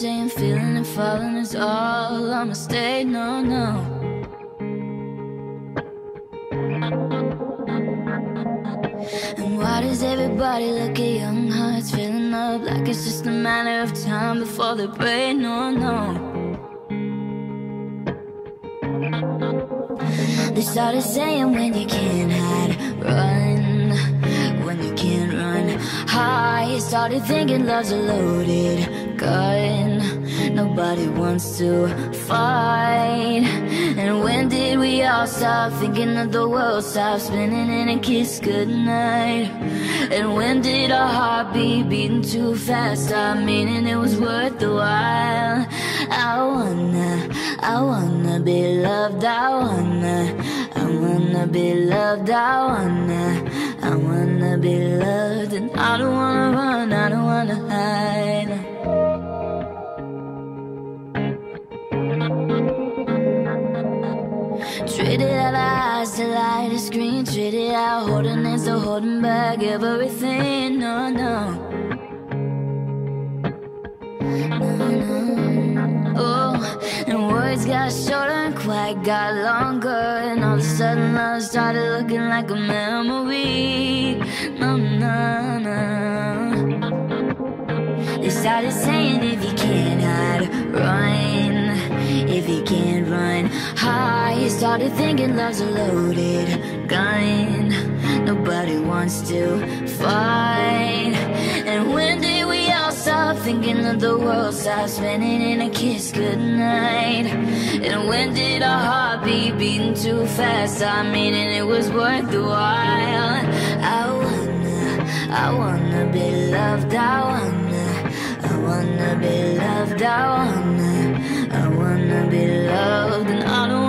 saying feeling and falling is all I'm a mistake. No, no. And why does everybody look at young hearts filling up like it's just a matter of time before they break? No, no. They started saying when you can't hide, run. When you can't run, hide. Started thinking love's a loaded gun. Nobody wants to fight. And when did we all stop thinking that the world stopped spinning in a kiss goodnight? And when did our heart be beating too fast? Stop meaning it was worth the while. I wanna, I wanna be loved. I wanna, I wanna be loved. I wanna, I wanna be loved. And I don't wanna run, I don't wanna hide. Eyes to light a screen Treated out holding hands to holding back everything No, no. No Oh, and words got shorter and quiet got longer And all of a sudden love started looking like a memory. No, no, no. They started saying if you can't hide, run if you can't run. High Started thinking love's a loaded gun. Nobody wants to fight. And when did we all stop thinking that the world? Stopped spinning in a kiss goodnight. And when did our heart be beating too fast? I mean and it was worth the while. I wanna, I wanna be loved. I wanna, I wanna be loved. I wanna wanna be loved and I don't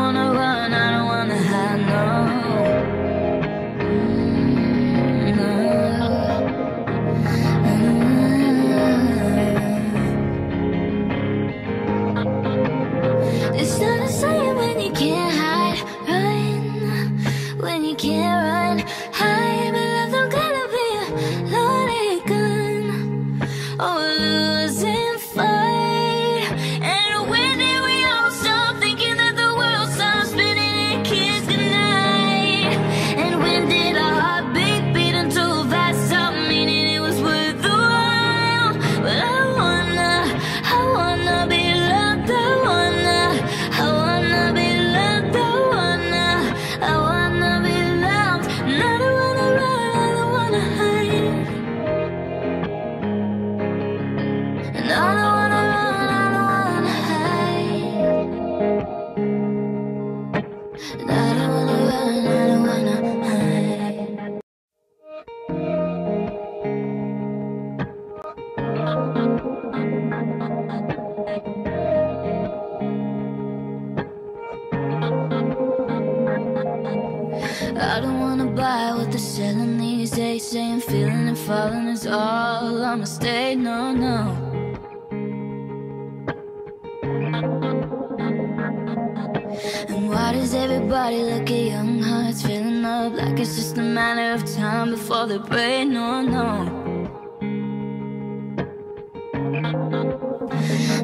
why does everybody look at young hearts filling up like it's just a matter of time before they break? No, no.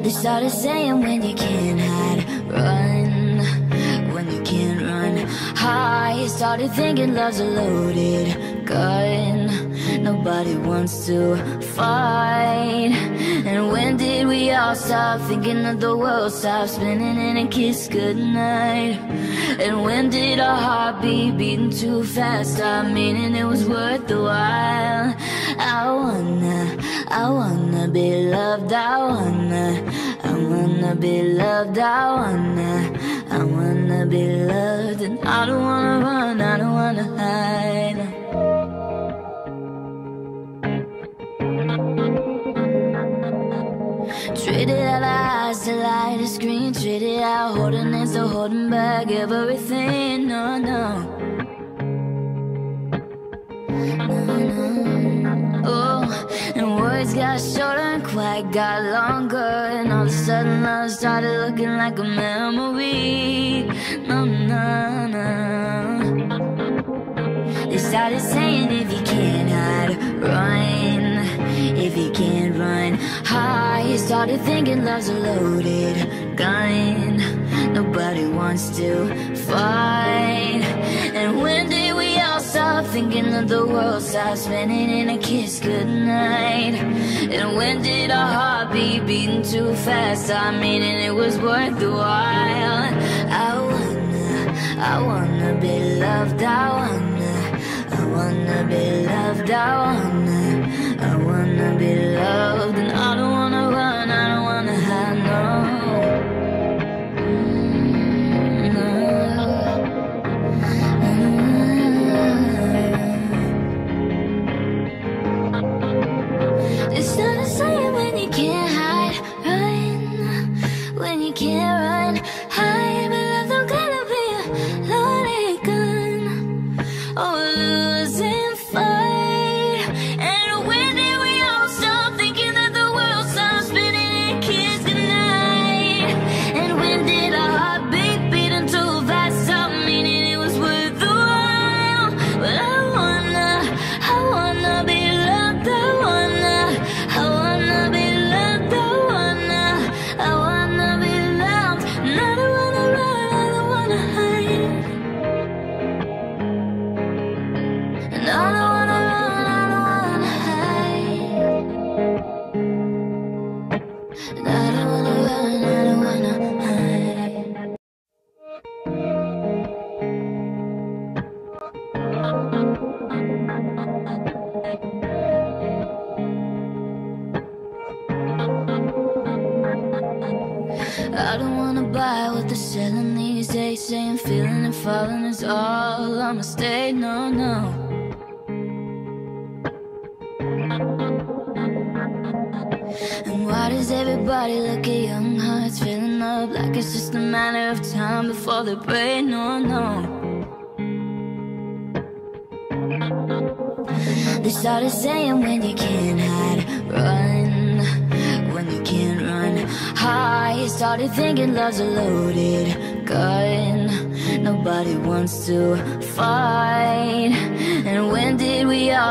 They started saying when you can't hide, run. When you can't run high, started thinking love's a loaded gun. Nobody wants to fight. And when did we all stop thinking that the world stopped spinning in a kiss goodnight? And when did our heart be beating too fast? Stop meaning it was worth the while. I wanna, I wanna be loved. I wanna, I wanna be loved. I wanna, I wanna be loved. And I don't wanna run, I don't wanna hide. Eyes to light a screen Treated out holding hands to holding back everything No, no. No, no. Oh, and words got shorter and quiet got longer And all of a sudden love started looking like a memory. No, no, no. They started saying if you can't hide, run If you can't run high started thinking love's a loaded gun. Nobody wants to fight. And when did we all stop thinking that the world stopped spinning in a kiss goodnight? And when did our heart be beating too fast? I mean, and it was worth the while. I wanna, I wanna be loved. I wanna, I wanna be loved. I wanna, wanna be loved, and I don't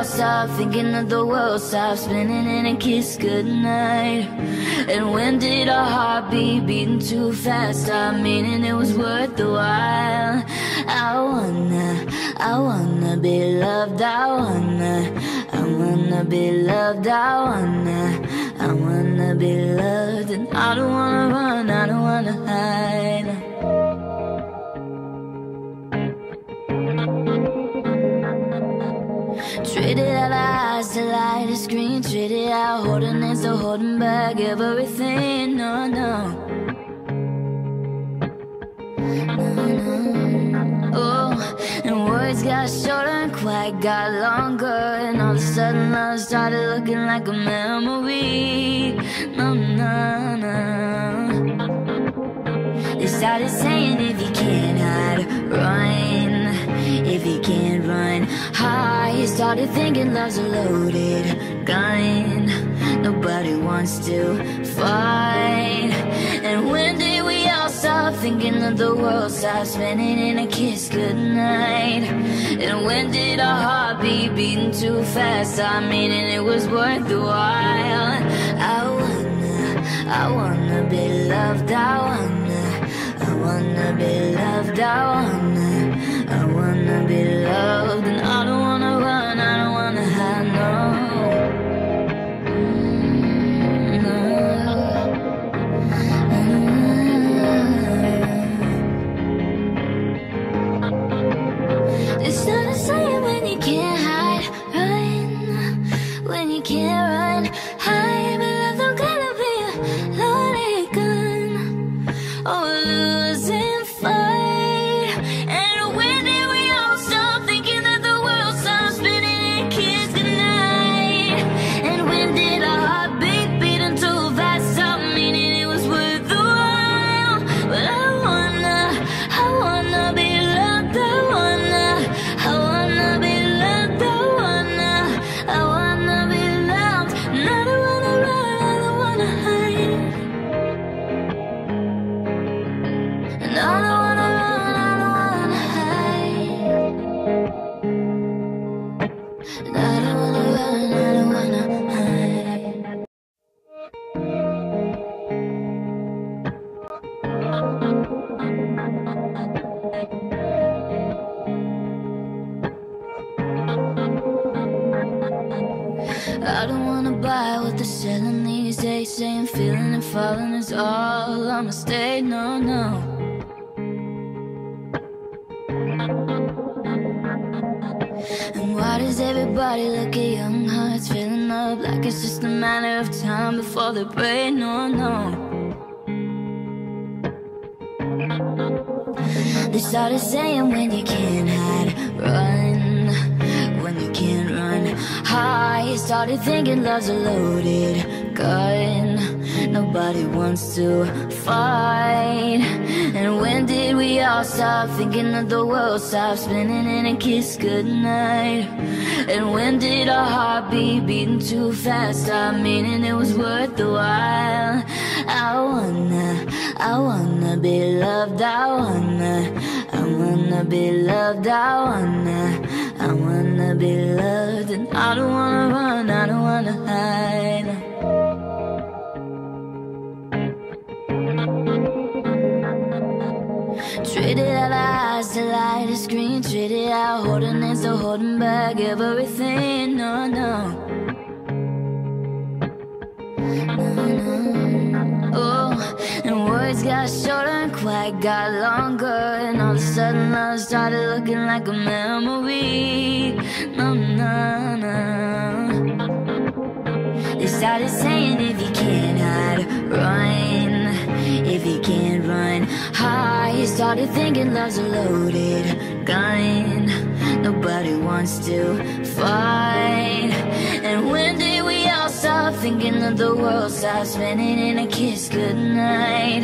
stop thinking that the world stopped spinning and a kiss goodnight? And when did our heart be beating too fast? I mean, it was worth the while. I wanna, I wanna be loved. I wanna, I wanna be loved. I wanna, I wanna be loved. And I don't wanna run, I don't wanna hide. Eyes to light a screen. Treated out holding hands to holding back everything. No, no. Oh, and words got shorter and quiet got longer. And all of a sudden, love started looking like a memory. No, no, no. They started saying if you can't hide, run. If you can't run, high started thinking love's a loaded gun. Nobody wants to fight. And when did we all stop thinking that the world stopped spinning in a kiss goodnight? And when did our heart be beating too fast? I mean, and it was worth the while. I wanna, I wanna be loved. I wanna, I wanna be loved. I wanna, I don't wanna run, I don't wanna hide. No. No. It's not a saying when you can't stopped spinning and a kiss goodnight? And when did our heart be beating too fast? Stop meaning it was worth the while. I wanna, I wanna be loved. I wanna, I wanna be loved. I wanna, I wanna be loved. And I don't wanna run, I don't wanna hide. To light a screen Traded out. Holding hands to holding back everything. No, no. Oh, and words got shorter and quiet got longer. And all of a sudden love started looking like a memory. No, no, no. They started saying if you can't hide, run. If you can't high. Started thinking love's a loaded gun. Nobody wants to fight. And when did we all stop thinking that the world stopped spinning in a kiss goodnight?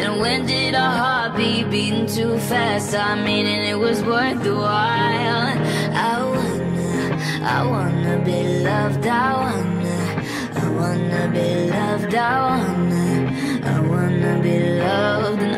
And when did our heart be beating too fast? I mean, and it was worth the while. I wanna, I wanna be loved. I wanna, I wanna be loved. I wanna I wanna be loved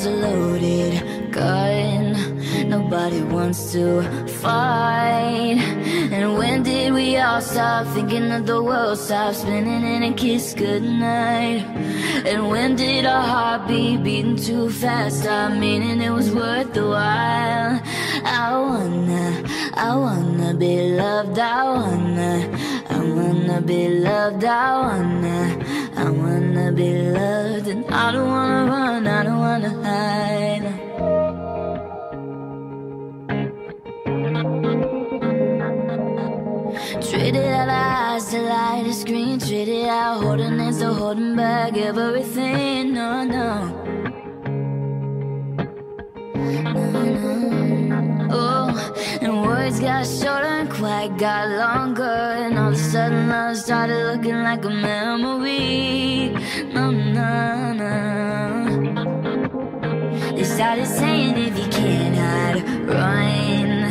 love's a loaded. Gun Nobody wants to fight. And when did we all stop thinking that the world stopped spinning in a kiss goodnight? And when did our heart be beating too fast? Stop meaning it was worth the while. I wanna, I wanna be loved. I wanna, I wanna be loved. I wanna, I wanna be loved. And I don't wanna run, I wanna hide. Out our eyes to light a screen. Traded out holding hands to holding back everything. No, no. Oh, and words got shorter and quiet got longer. And all of a sudden love started looking like a memory. No, no, no started saying if you can't hide, run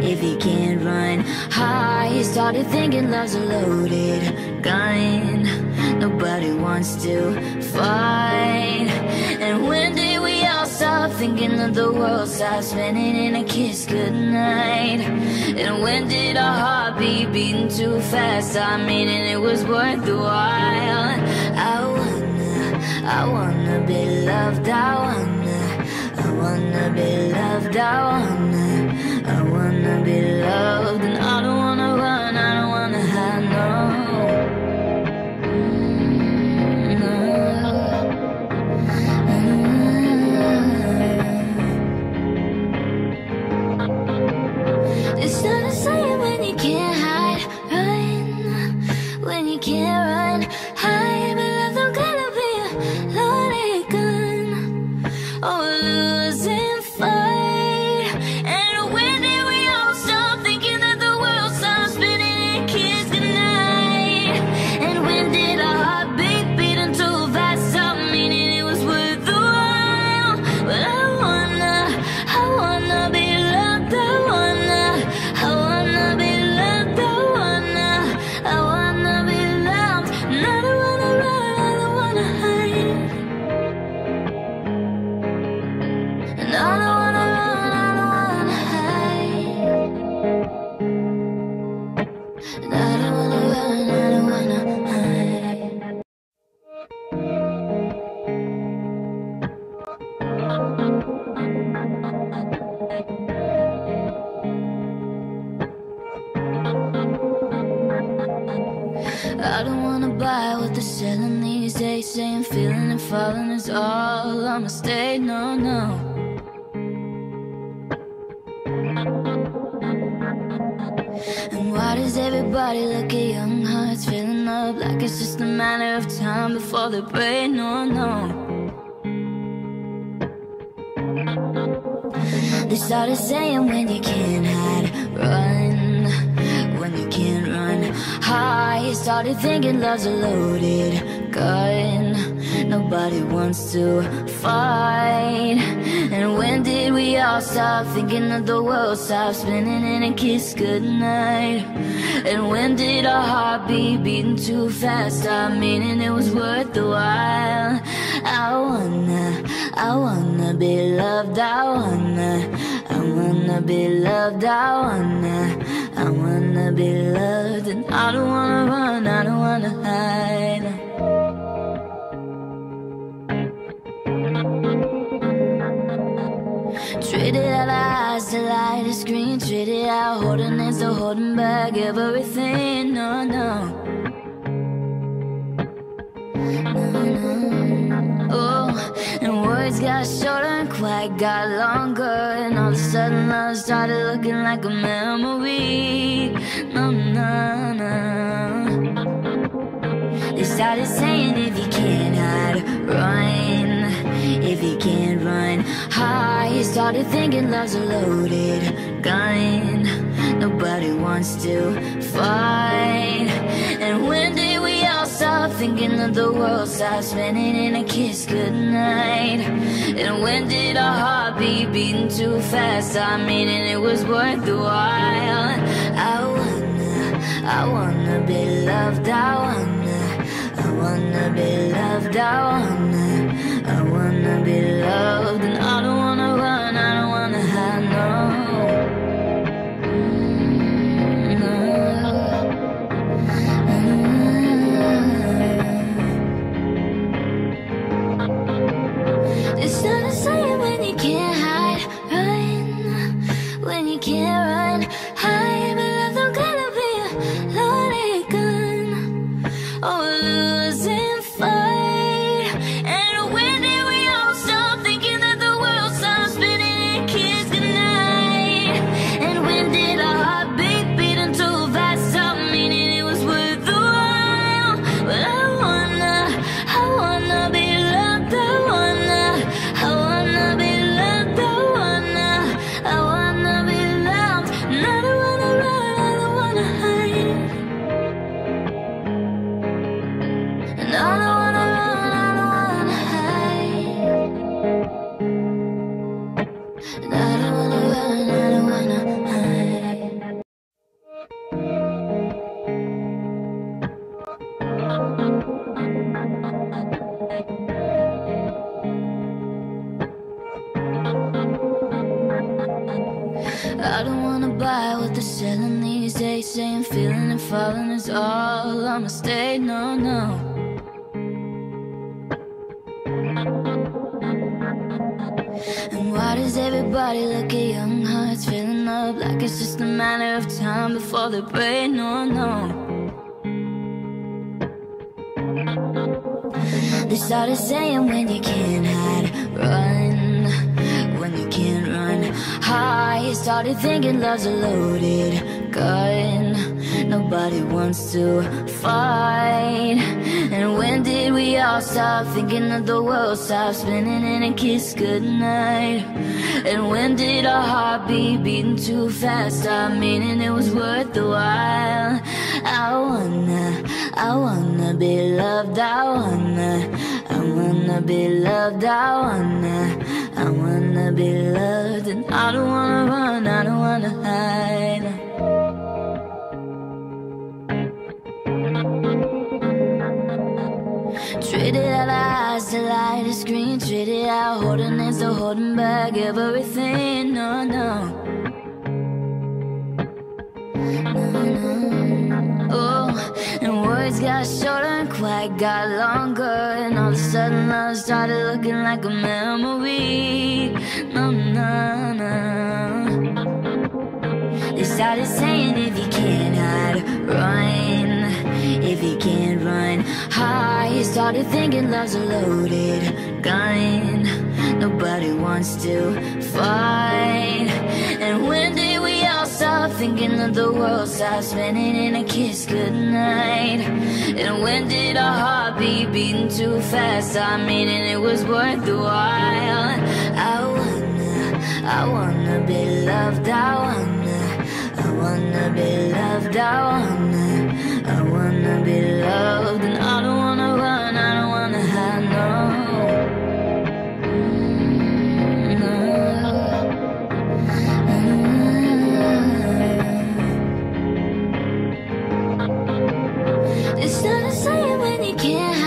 If he can't run high. Started thinking love's a loaded gun. Nobody wants to fight. And when did we all stop thinking that the world stopped spinning in a kiss goodnight? And when did our heart be beating too fast? I mean, and it was worth the while. I wanna, I wanna be loved. I wanna, wanna be loved. I wanna, I wanna be loved. And I don't wanna I don't wanna buy what they're selling these days, saying feeling and falling is all a mistake. No, no. And why does everybody look at young hearts filling up like it's just a matter of time before they break? No, no. They started saying when you can't hide, run. High, started thinking love's a loaded gun. Nobody wants to fight. And when did we all stop thinking that the world stopped spinning in a kiss goodnight? And when did our heart be beating too fast? I mean, it was worth the while. I wanna, I wanna be loved. I wanna, I wanna be loved. I wanna, I wanna be loved. And I don't wanna run, I don't wanna hide. Treated out eyes to light a screen. Treated out holding hands to holding back everything. No, no. Oh, and words got shorter and quiet got longer. And all of a sudden, love started looking like a memory. No, no, no. They started saying if you can't hide, run. If you can't run high, started thinking love's a loaded gun. Nobody wants to fight. And when did stop thinking that the world stopped spinning in a kiss goodnight? And when did our heart be beating too fast? I mean, and it was worth the while. I wanna, I wanna be loved. I wanna, I wanna be loved. I wanna, I wanna be loved. Started thinking love's a loaded gun. Nobody wants to fight. And when did we all stop thinking that the world stopped spinning in a kiss goodnight? And when did our heart be beating too fast? Stop meaning it was worth the while. I wanna, I wanna be loved. I wanna, I wanna be loved. I wanna, I wanna be loved. And I don't wanna run, I don't wanna hide. Out our eyes to light a screen Traded out holding hands to holding back everything No, no No, no Oh, and words got shorter and quiet got longer And all of a sudden love started looking like a memory. No, no, no. They started saying if you can't hide, run if you can't run high Started thinking love's a loaded gun. Nobody wants to fight. And when stop thinking that the world stopped spinning in a kiss goodnight. And when did our heart be beating too fast? I mean and it was worth the while. I wanna, I wanna be loved. I wanna, I wanna be loved. I wanna I wanna be loved. And I don't wanna can't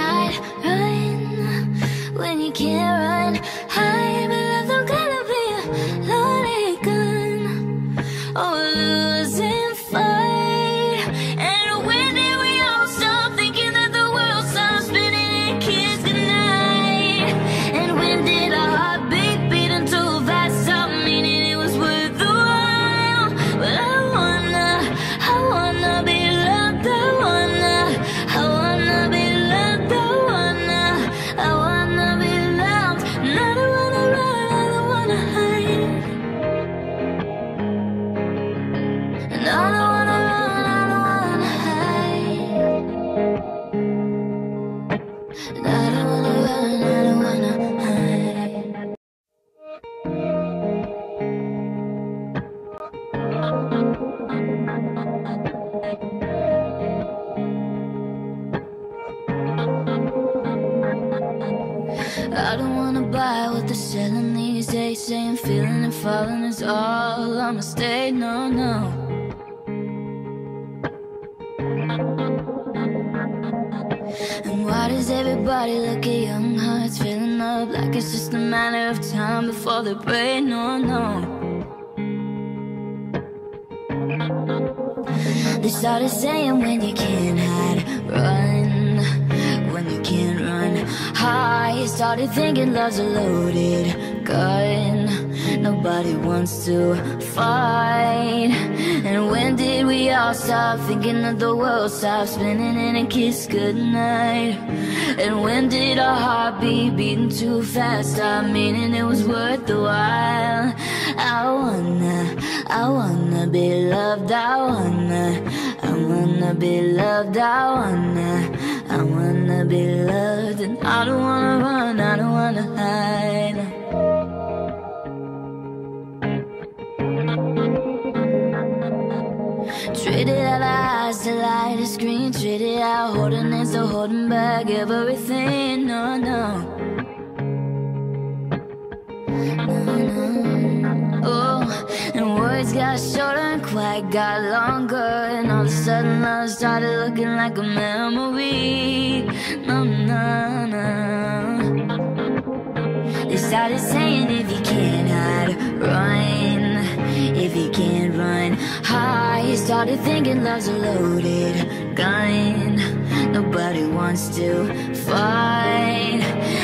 stopped spinning and a kiss goodnight? And when did our heart be beating too fast? Stop meaning it was worth the while I wanna, I wanna be loved I wanna, I wanna be loved I wanna, I wanna be loved And I don't wanna run, I don't wanna hide to light a screen Traded out. Holding hands to holding back everything. No, no. No, no. Oh, and words got shorter and quiet got longer. And all of a sudden love started looking like a memory. No, no, no. They started saying if you can't hide, run If you can't run, hide Started thinking love's a loaded gun Nobody wants to fight.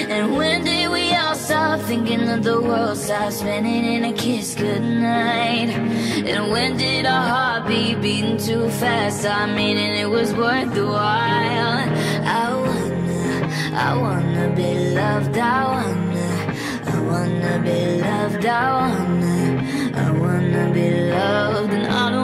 And when did we all stop thinking that the world stopped spinning in a kiss goodnight? And when did our heart be beating too fast? I mean, and it was worth the while. I wanna, I wanna be loved. I wanna, I wanna be loved. I wanna, wanna be loved, and I don't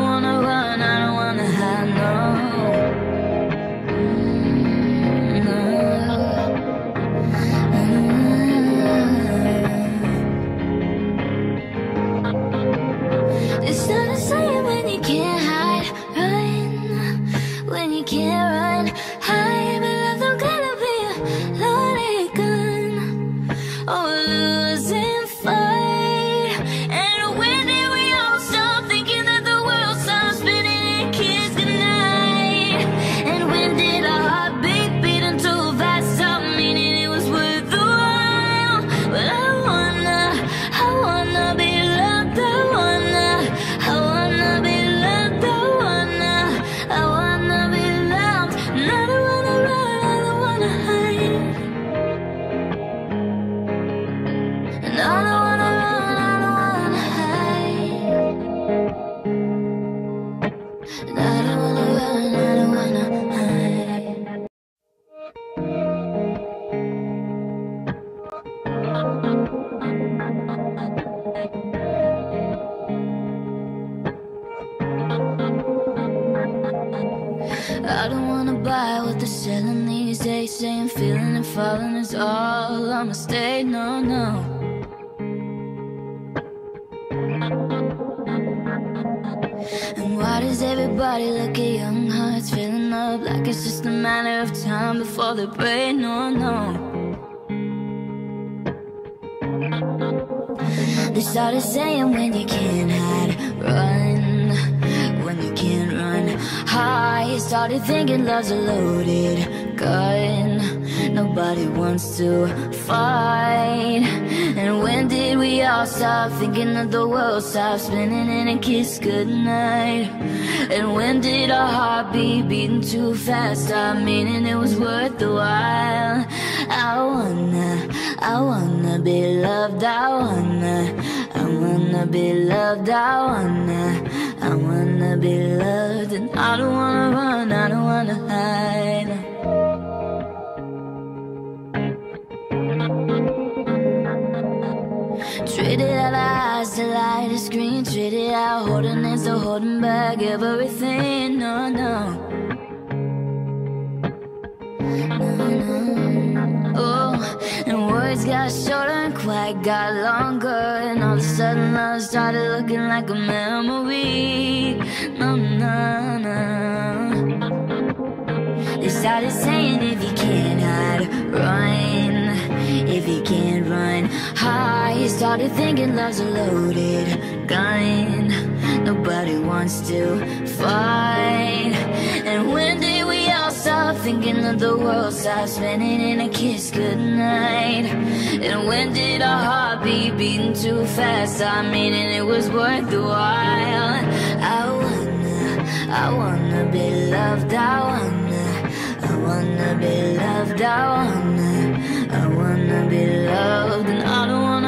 the world stopped spinning and a kiss goodnight? And when did our heart be beating too fast? I mean, it was worth the while. I wanna, I wanna be loved. I wanna, I wanna be loved. I wanna, I wanna be loved. And I don't wanna run, I don't wanna hide. Screen. Treated our holding hands to holding back everything. No, no. Oh, and words got shorter and quiet got longer. And all of a sudden, love started looking like a memory. No, no, no. They started saying if you can't hide, run. If can't run, high You started thinking love's a loaded gun. Nobody wants to fight. And when did we all stop thinking that the world stopped spinning in a kiss goodnight? And when did our heart be beating too fast? I mean, and it was worth the while. I wanna, I wanna be loved. I wanna, I wanna be loved. I wanna, wanna be loved. And I don't wanna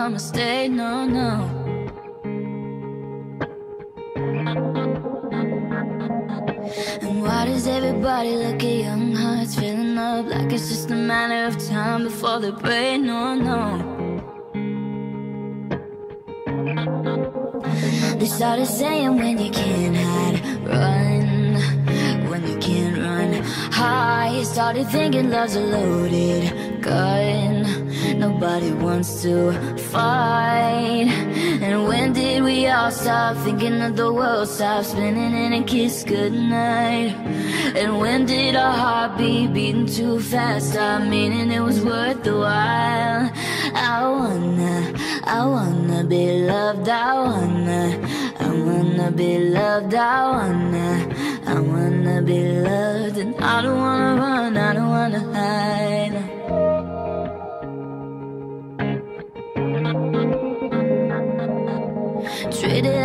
all a mistake, no, no. And why does everybody look at young hearts filling up like it's just a matter of time before they break? No, no. They started saying when you can't hide, run. When you can't run, hide. Started thinking love's a loaded gun. Nobody wants to fight. And when did we all stop thinking that the world stopped spinning in a kiss goodnight? And when did our heart be beating too fast? Stop meaning it was worth the while. I wanna, I wanna be loved. I wanna, I wanna be loved. I wanna, I wanna be loved. And I don't wanna run, I don't wanna hide.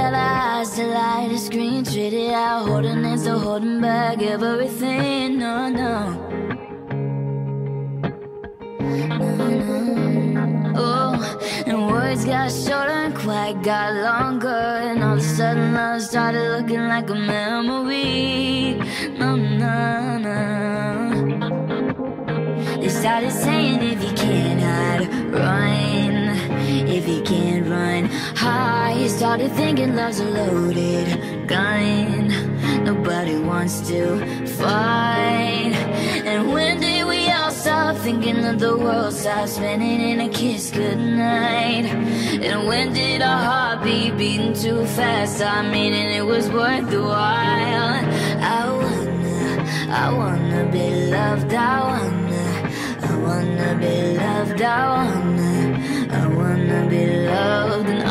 Out our eyes to light a screen Traded out holding hands to holding back everything. No, no. No, Oh, and words got shorter and quiet got longer And all of a sudden love started looking like a memory. No, no, no. They started saying if you can't hide, run if you can't run high. Started thinking love's a loaded gun. Nobody wants to fight. And when did we all stop thinking that the world? Stopped spinning in a kiss goodnight. And when did our heart be beating too fast? I mean, and it was worth the while. I wanna, I wanna be loved. I wanna, I wanna be loved. I wanna wanna be loved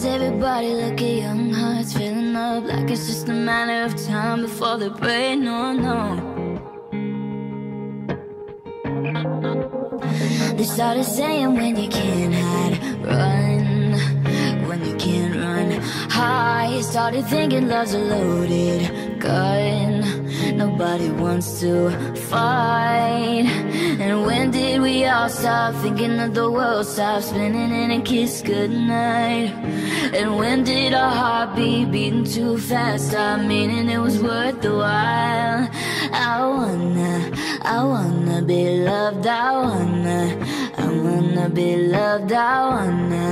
And everybody look at young hearts filling up Like it's just a matter of time before they break, no, no. They started saying when you can't hide, run. When you can't run, hide Started thinking love's a loaded gun Nobody wants to fight. And when did we all stop thinking that the world stopped spinning in a kiss goodnight? And when did our heart be beating too fast? Stop meaning it was worth the while. I wanna, I wanna be loved. I wanna, I wanna be loved. I wanna,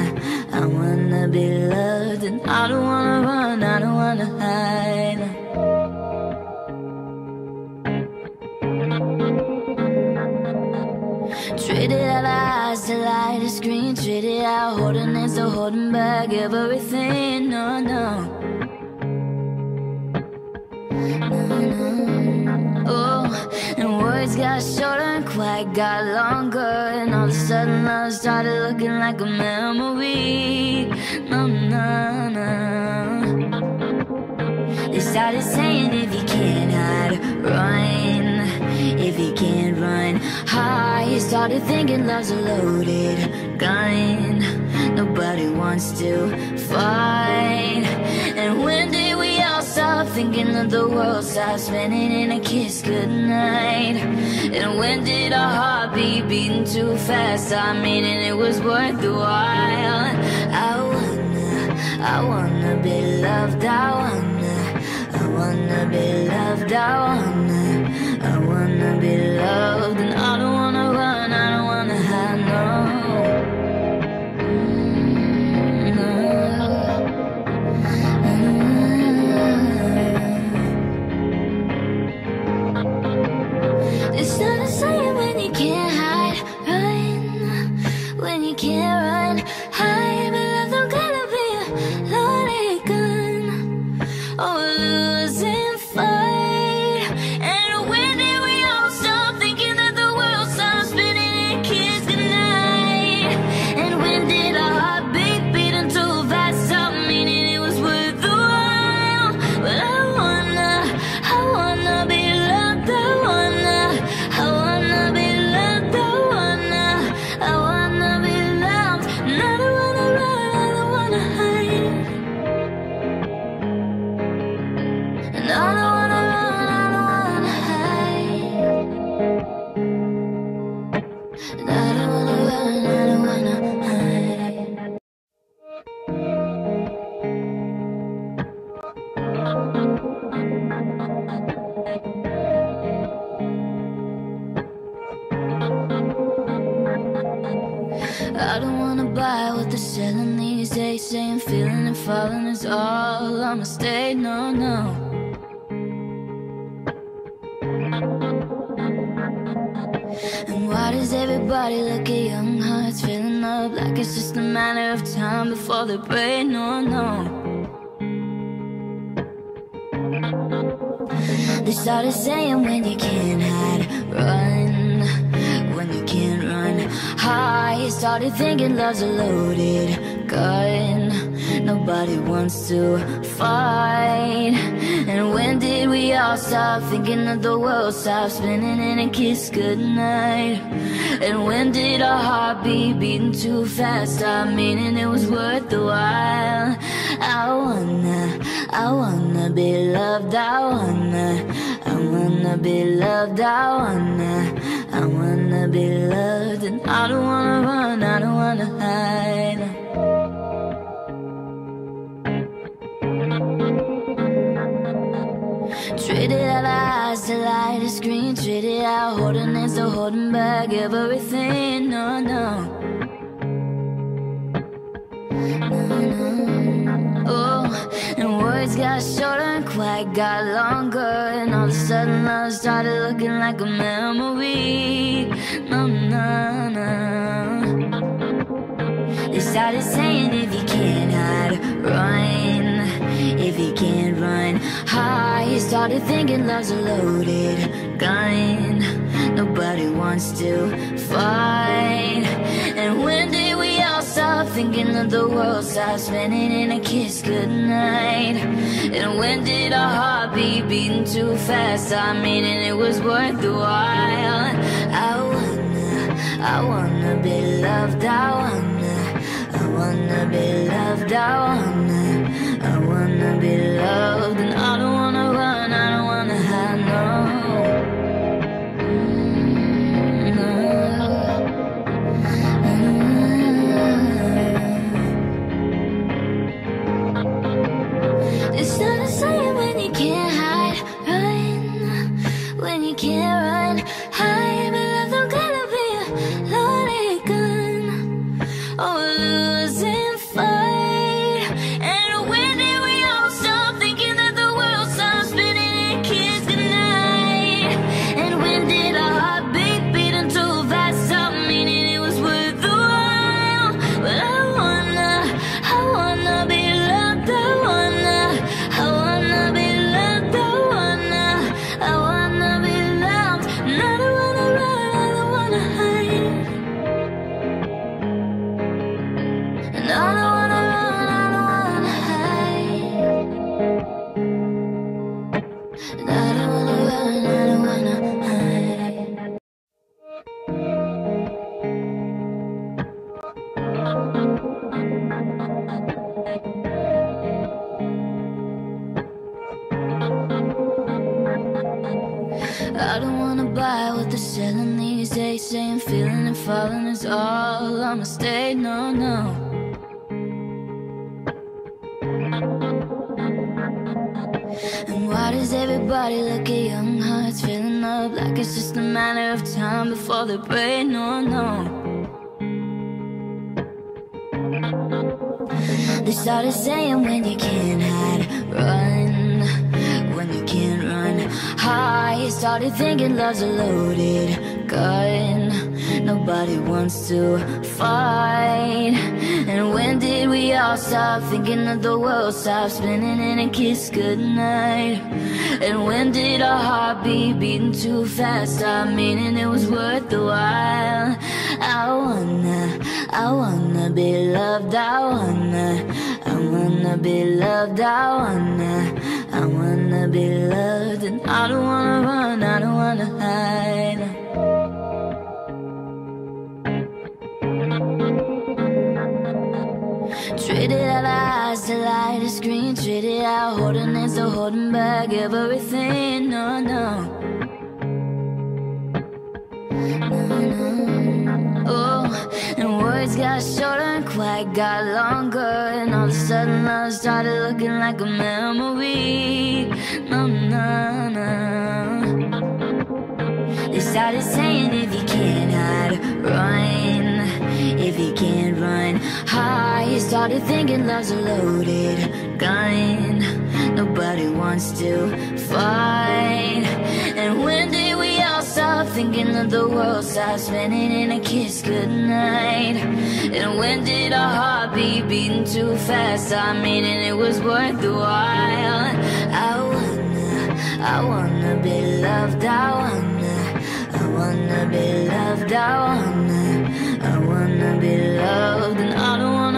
I wanna be loved. And I don't wanna run, I don't wanna hide eyes to light a screen Traded out. Holding hands to holding back. Everything No, no. Oh, and words got shorter and quiet got longer. And all of a sudden love started looking like a memory. No, no, no. They started saying if you can't hide, run If you can't run, high you started thinking love's a loaded gun. Nobody wants to fight. And when did we all stop thinking that the world stopped spinning in a kiss goodnight? And when did our heart be beating too fast? I mean, and it was worth the while. I wanna, I wanna be loved. I wanna, I wanna be loved. I wanna, wanna be loved, and I don't wanna stop thinking that the world stopped spinning and a kiss goodnight? And when did our heart be beating too fast? I mean, it was worth the while. I wanna, I wanna be loved. I wanna, I wanna be loved. I wanna, I wanna be loved. And I don't wanna run, I don't wanna hide. Eyes to light a screen. Treated our holding hands to holding back everything. No, no. No, no. Oh, and words got shorter and quiet got longer. And all of a sudden, love started looking like a memory. No, no, no. They started saying if you can't hide, run. If you can't run, high You started thinking love's a loaded gun. Nobody wants to fight. And when did we all stop thinking that the world stopped spinning in a kiss goodnight? And when did our heart be beating too fast? I mean, and it was worth the while. I wanna, I wanna be loved. I wanna, I wanna be loved. I wanna, wanna be loved. And I don't spinning and a kiss goodnight? And when did our heart be beating too fast? I meaning it was worth the while. I wanna, I wanna be loved, I wanna I wanna be loved, I wanna I wanna be loved. And I don't wanna run, I don't wanna hide Traded out holding hands to holding back everything, no, no. Oh, and words got shorter and quiet got longer And all of a sudden love started looking like a memory. No, no, no. They started saying if you can't hide, run If you can't run, hide started thinking love's a loaded Nobody wants to fight. And when did we all stop thinking that the world stopped spinning in a kiss goodnight? And when did our heart be beating too fast? I mean, and it was worth the while. I wanna, I wanna be loved, I wanna I wanna be loved, I wanna I wanna be loved. And I don't wanna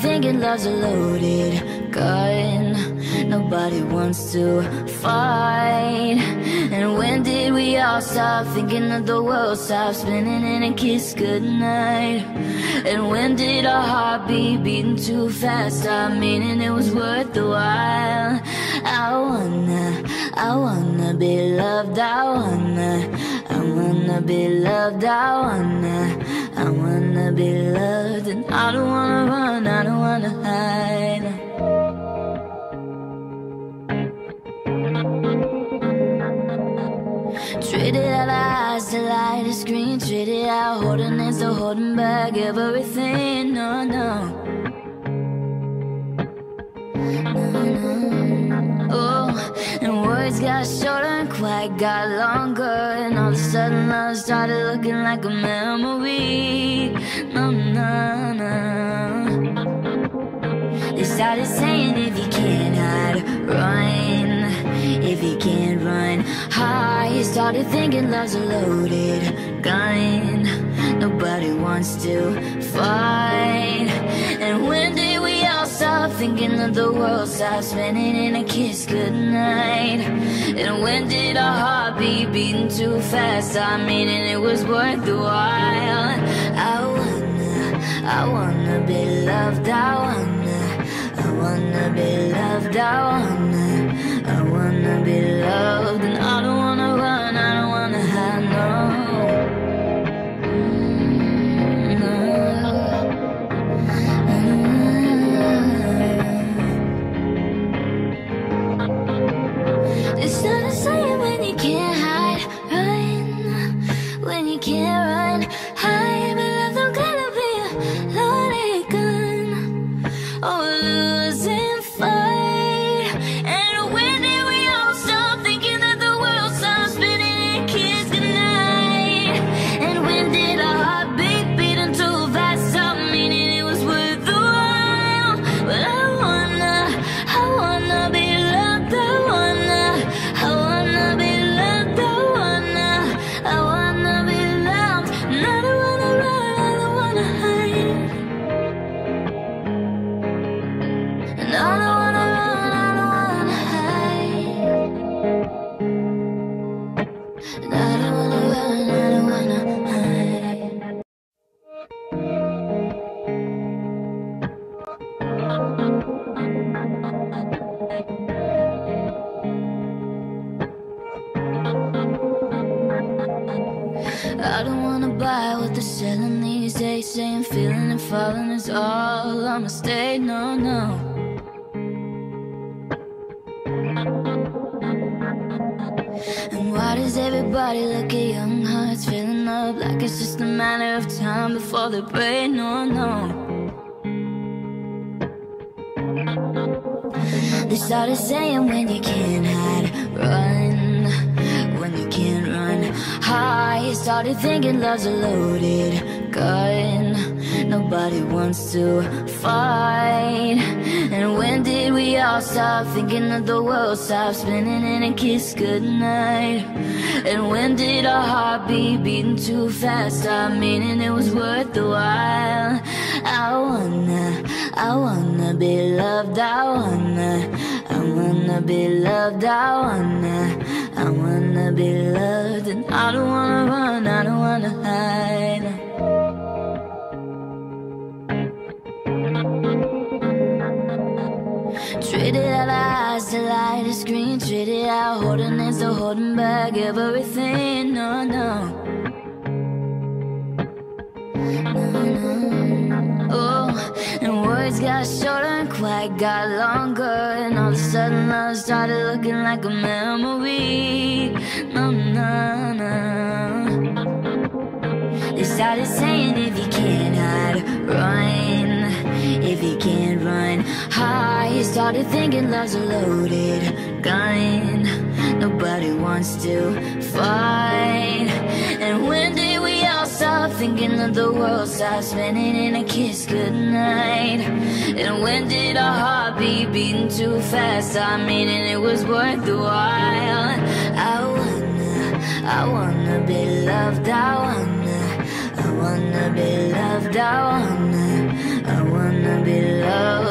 thinking love's a loaded gun Nobody wants to fight And when did we all stop thinking that the world stopped spinning in a kiss goodnight? And when did our heart be beating too fast? Stop meaning it was worth the while I wanna, I wanna be loved, I wanna I wanna be loved, I wanna I wanna be loved And I don't wanna run, I don't wanna hide. Out our eyes to light a screen. Traded out holding hands to holding back everything, no, no. No, no Oh, and words got shorter and quiet got longer And all of a sudden love started looking like a memory No, no, no They started saying if you can't hide, run If you can't run, hide started thinking love's a loaded gun. Nobody wants to fight. And when we thinking that the world stopped spinning in a kiss goodnight? And when did our heart be beating too fast? I mean, and it was worth the while. I wanna, I wanna be loved. I wanna, I wanna be loved. I wanna, I wanna be loved, I don't wanna buy what they're selling these days, saying feeling and falling is all a mistake. No, no. And why does everybody look at young hearts filling up like it's just a matter of time before they break? No, no. They started saying when you can't hide, run. When you can't run. You started thinking love's a loaded gun. Nobody wants to fight. And when did we all stop thinking that the world stopped spinning in a kiss goodnight? And when did our heart be beating too fast? I mean, it was worth the while. I wanna, I wanna be loved. I wanna, I wanna be loved. I wanna, I wanna be loved. And I don't wanna run, I don't wanna hide. Treated our eyes to light a screen. Treated our holding hands to holding back everything. No, no. No, no. Oh, and words got shorter and quiet got longer. And all of a sudden, love started looking like a memory. No, no, no. They started saying if you can't hide, run. If you can't run, hide. Started thinking love's a loaded gun. Nobody wants to fight. And when did stop thinking that the world stopped spinning in a kiss goodnight? And when did our heart be beating too fast? I mean, and it was worth the while. I wanna, I wanna be loved. I wanna, I wanna be loved. I wanna, I wanna be loved.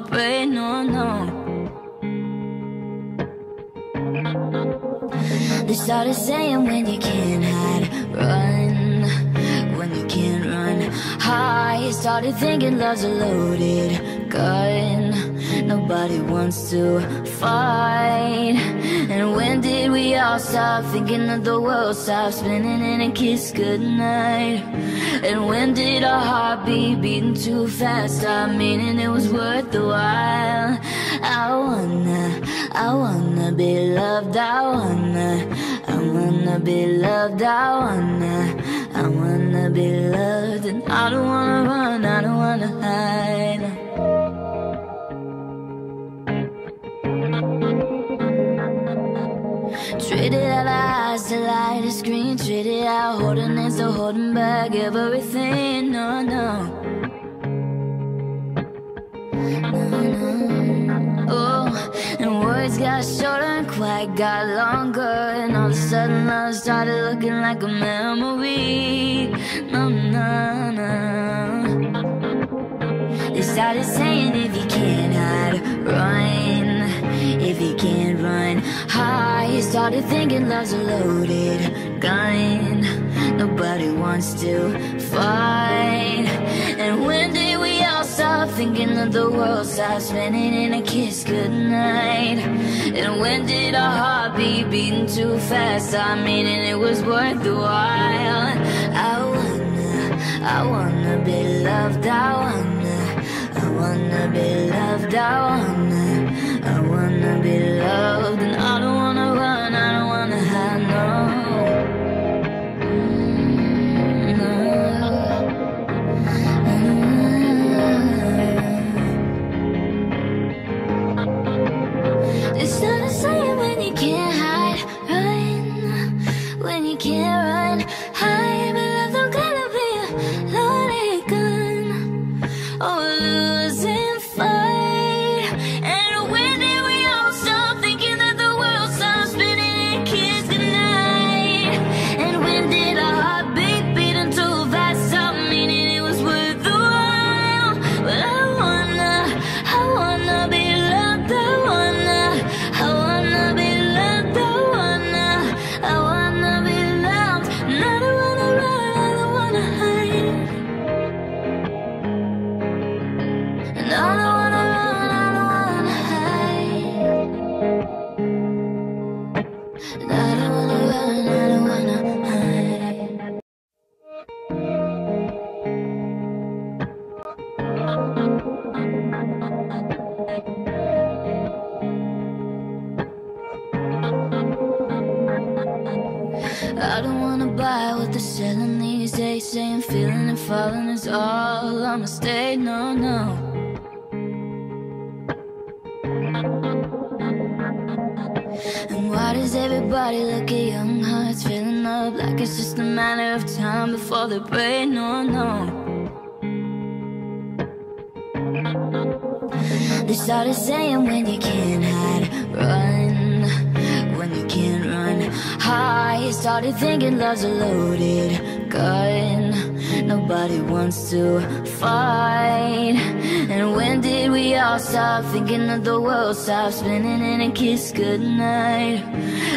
Before they no, no. They started saying when you can't hide, run. When you can't run, hide Started thinking love's a loaded gun Nobody wants to fight. And when did we all stop thinking that the world stopped spinning in a kiss goodnight? And when did our heart be beating too fast? Stop meaning it was worth the while. I wanna, I wanna be loved, I wanna I wanna be loved, I wanna I wanna be loved. And I don't wanna run, I don't wanna hide Eyes to light a screen Traded out holding hands to holding back everything No, no. No, no. Oh, and words got shorter and quiet got longer And all of a sudden love started looking like a memory. No, no, no. They started saying if you can't hide, run if you can't run high. Started thinking love's a loaded gun. Nobody wants to fight. And when did we all stop thinking that the world stopped spinning in a kiss goodnight? And when did our heart be beating too fast? I mean, and it was worth the while. I wanna, I wanna be loved, I wanna I wanna be loved, I wanna wanna be loved and I don't kiss goodnight?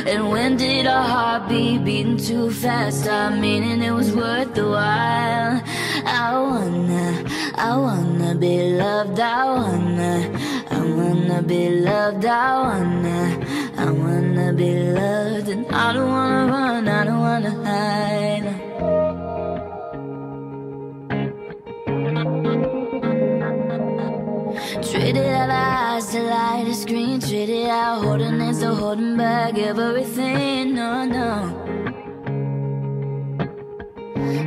And when did our heart be beating too fast? Stop meaning it was worth the while I wanna, I wanna be loved, I wanna I wanna be loved, I wanna I wanna be loved And I don't wanna run, I don't wanna hide screen Traded out holding hands to holding back everything No, no.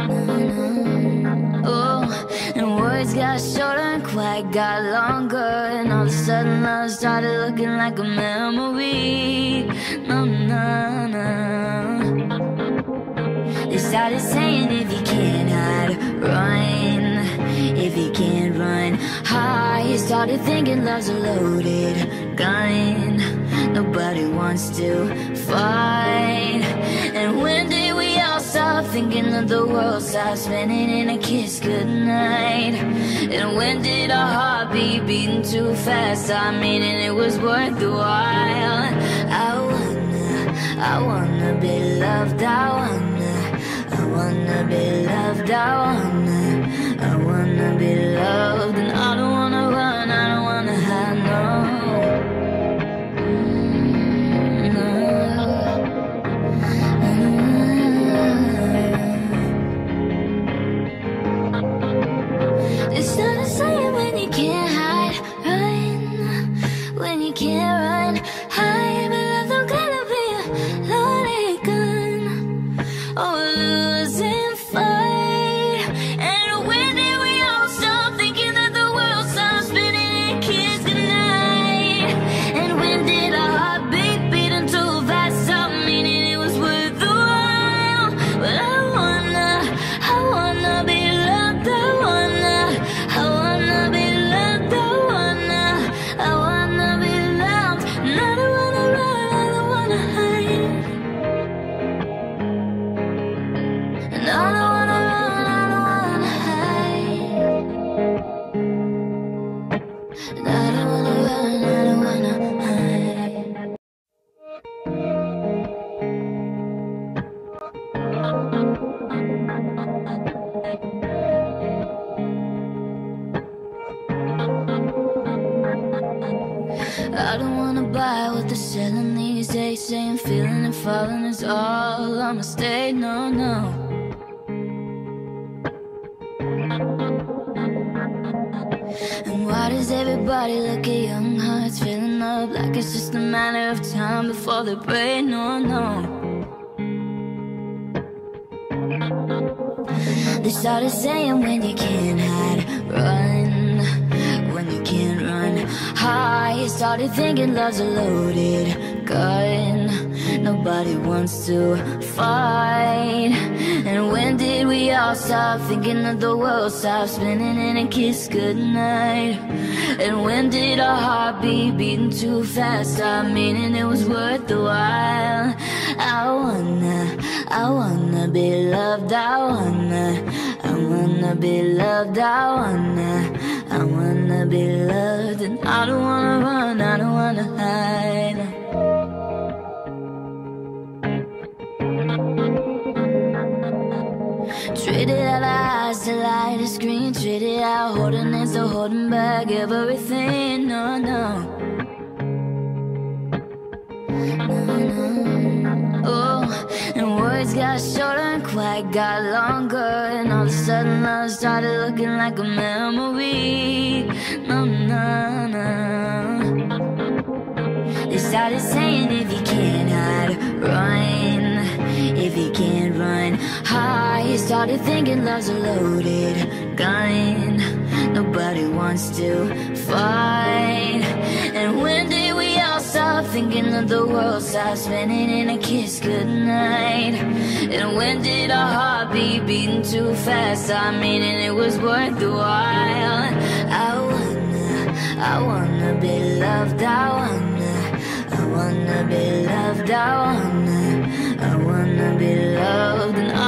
No, no Oh, and words got shorter and quiet got longer And all of a sudden love started looking like a memory. No, no, no. They started saying if you can't hide, run if he can't run high. He started thinking love's a loaded gun. Nobody wants to fight. And when did we all stop thinking that the world stopped spinning in a kiss goodnight? And when did our heart be beating too fast? I mean, and it was worth the while. I wanna, I wanna be loved. I wanna, I wanna be loved. I wanna, I don't wanna run, I don't wanna hide, no. Mm, no. It's not a saying when you can't To fight. And when did we all stop thinking that the world stopped spinning in a kiss goodnight? And when did our heart be beating too fast? I mean, it was worth the while. I wanna, I wanna be loved. I wanna, I wanna be loved. I wanna, I wanna be loved. And I don't wanna run, I don't wanna hide. Eyes to light a screen. Treated out holding hands to holding back everything. No, no. No, no. Oh, and words got shorter and quiet got longer. And all of a sudden, love started looking like a memory. No, no, no. They started saying if you can't hide, run. If you can't high, started thinking love's a loaded gun. Nobody wants to fight. And when did we all stop thinking that the world stopped spinning in a kiss goodnight? And when did our heart be beating too fast? I mean, and it was worth the while. I wanna, I wanna be loved. I wanna, I wanna be loved. I wanna, I wanna be loved.